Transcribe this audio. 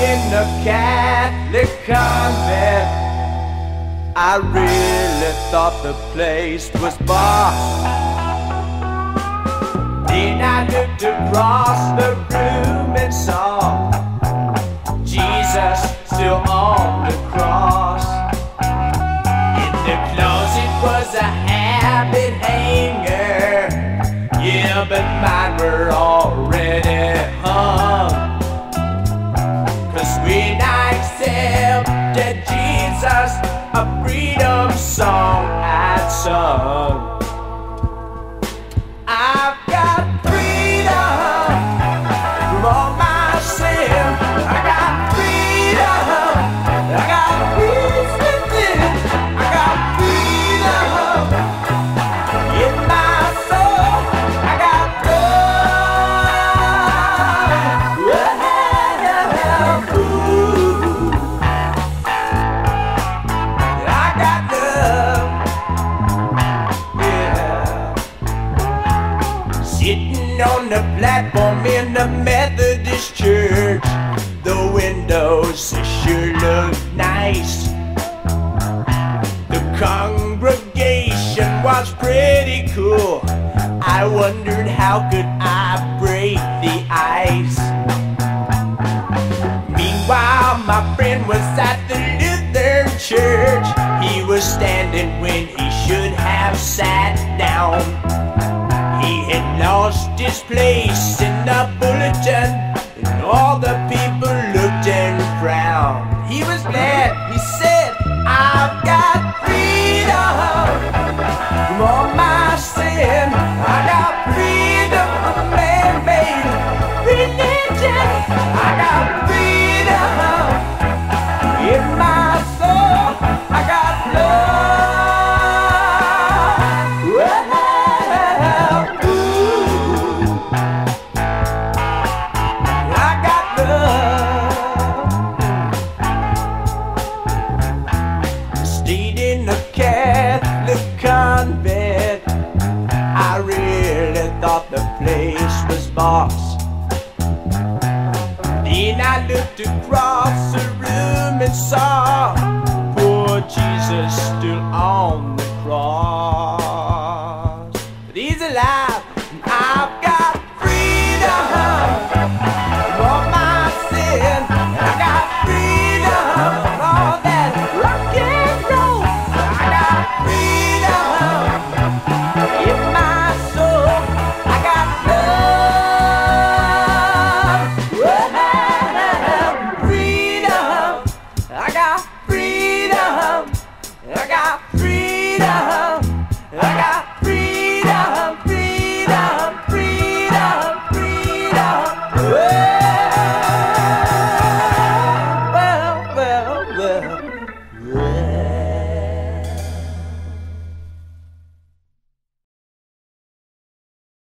In the Catholic convent. I really thought the place was boss. Then I looked across the room and saw Jesus still on the cross. In the closet was a habit hanger. Yeah, but mine were already On the platform in the Methodist church, the windows sure look nice. The congregation was pretty cool. I wondered how could I break the ice. Meanwhile, my friend was at the Lutheran church. He was standing when he should have sat down. Lost his place in the bulletin, and all the people looked and frowned. He was glad, he said, I've got Then I looked across the room and saw poor Jesus still on the cross. got freedom.